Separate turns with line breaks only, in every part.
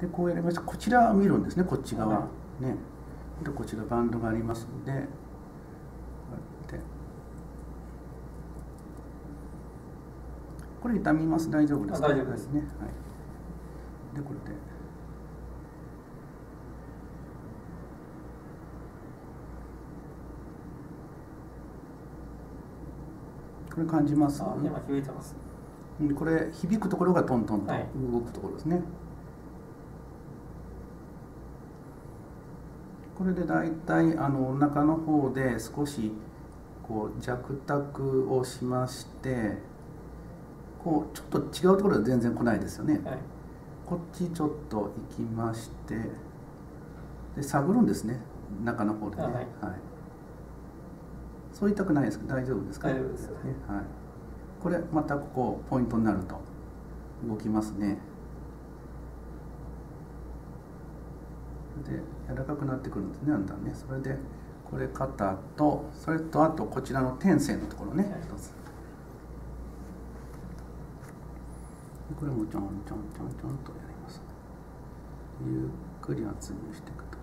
でこうやりましたこちら見るんですねこっち側、ね。でこちらバンドがありますので。こうやって。これ痛みます？大丈夫ですか？
あ大丈夫です
ね。はい。でこれで。これ感じます？
あ今響いてます。
うんこれ響くところがトントンと
はい。
動くところですね、これでだいたいあのお腹の方で少しこう弱卓をしましてこうちょっと違うところで全然来ないですよね、
はい。
こっちちょっと行きましてで探るんですね中の方でね。
あはい。
そう痛くないですか？大丈夫ですか？
大丈夫です。
ねはい、これまたここポイントになると動きますねで柔らかくなってくるんですねだんだんね。それでこれ肩とそれとあとこちらの天線のところね。
はい。
一つ。でこれもちょんちょんちょんちょんとやります。ゆっくり圧入していくと。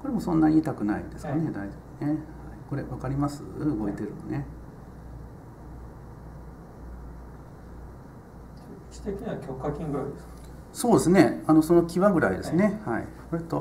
これもそんなに痛くないですかね、
はい。
大丈夫ね、はい、これ分かります？動いてるのね、
位置的には極下筋ぐらいですか？
そうですね。あのその際ぐらいですね。はい。これと